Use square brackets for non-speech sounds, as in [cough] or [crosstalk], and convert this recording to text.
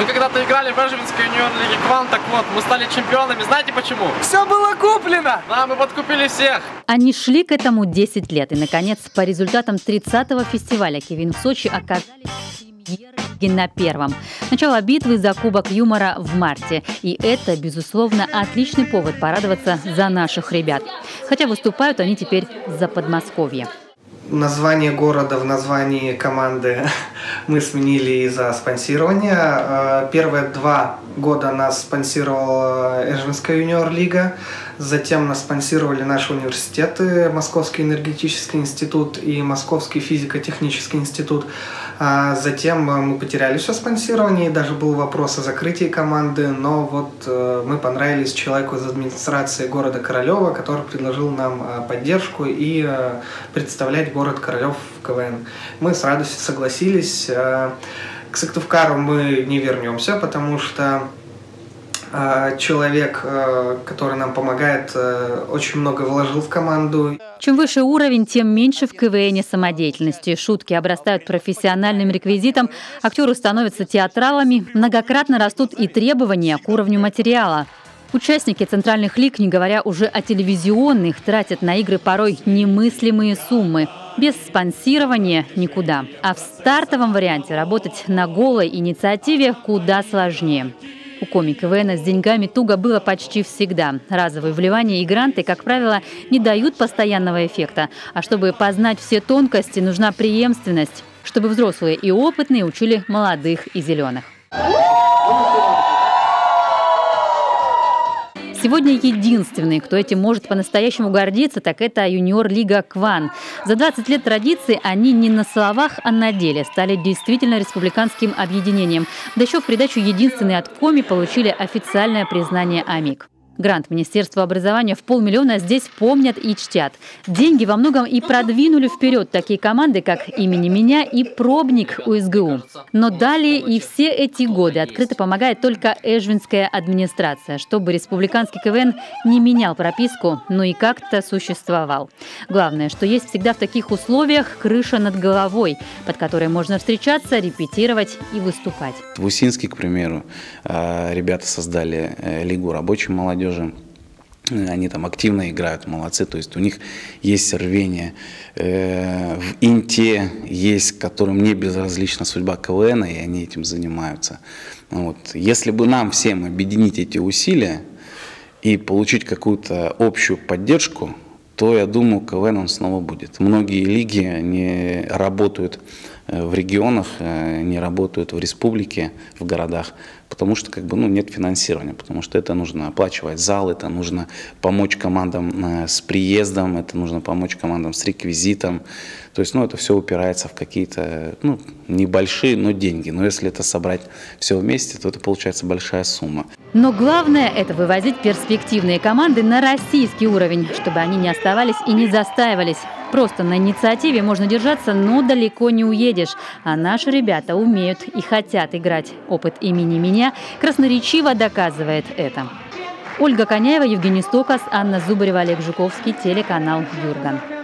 Мы когда-то играли в Эжвинской юниор-лиге Кван, так вот, мы стали чемпионами. Знаете почему? Все было куплено! Да, мы подкупили всех. Они шли к этому 10 лет, и, наконец, по результатам 30-го фестиваля Кевин в Сочи оказались премьеры на первом. Начало битвы за Кубок юмора в марте. И это, безусловно, отличный повод порадоваться за наших ребят. Хотя выступают они теперь за Подмосковье название города в названии команды [laughs] мы сменили из-за спонсирования. Э, первые два года нас спонсировала Эжвинская юниор-лига, затем нас спонсировали наши университеты, Московский энергетический институт и Московский физико-технический институт. А затем мы потеряли все спонсирование, и даже был вопрос о закрытии команды, но вот э, мы понравились человеку из администрации города Королева, который предложил нам э, поддержку и представлять город Королев в КВН. Мы с радостью согласились. К Сыктывкару мы не вернемся, потому что человек, э, который нам помогает, э, очень много вложил в команду. Чем выше уровень, тем меньше в КВН самодеятельности. Шутки обрастают профессиональным реквизитом, актеры становятся театралами, многократно растут и требования к уровню материала. Участники центральных лиг, не говоря уже о телевизионных, тратят на игры порой немыслимые суммы. Без спонсирования никуда. А в стартовом варианте работать на голой инициативе куда сложнее. У комика КВН с деньгами туго было почти всегда. Разовые вливания и гранты, как правило, не дают постоянного эффекта. А чтобы познать все тонкости, нужна преемственность, чтобы взрослые и опытные учили молодых и зеленых. Сегодня единственный, кто этим может по-настоящему гордиться, так это юниор-лига «Кван». За 20 лет традиции они не на словах, а на деле стали действительно республиканским объединением. Да еще в придачу единственные от Коми получили официальное признание АМИК. Грант Министерства образования в полмиллиона здесь помнят и чтят. Деньги во многом и продвинули вперед такие команды, как «Имени меня» и «Пробник» УСГУ. Но далее и все эти годы открыто помогает только Эжвинская администрация, чтобы республиканский КВН не менял прописку, но и как-то существовал. Главное, что есть всегда в таких условиях крыша над головой, под которой можно встречаться, репетировать и выступать. В Усинске, к примеру, э, ребята создали э, Лигу рабочей молодежи, молодежи. Они там активно играют, молодцы, то есть у них есть рвение. Э, в Инте есть, которым не безразлична судьба КВН, и они этим занимаются. Вот. Если бы нам всем объединить эти усилия и получить какую-то общую поддержку, то я думаю, КВН он снова будет. Многие лиги не работают э, в регионах, э, не работают в республике, в городах, потому что как бы, ну, нет финансирования, потому что это нужно оплачивать зал, это нужно помочь командам э, с приездом, это нужно помочь командам с реквизитом. То есть ну, это все упирается в какие-то ну, небольшие, но деньги. Но если это собрать все вместе, то это получается большая сумма. Но главное – это вывозить перспективные команды на российский уровень, чтобы они не оставались и не застаивались. Просто на инициативе можно держаться, но далеко не уедешь. А наши ребята умеют и хотят играть. Опыт имени меня красноречиво доказывает это. Ольга Коняева, Евгений Стокас, Анна Зубарева, Олег Жуковский, телеканал «Юрган».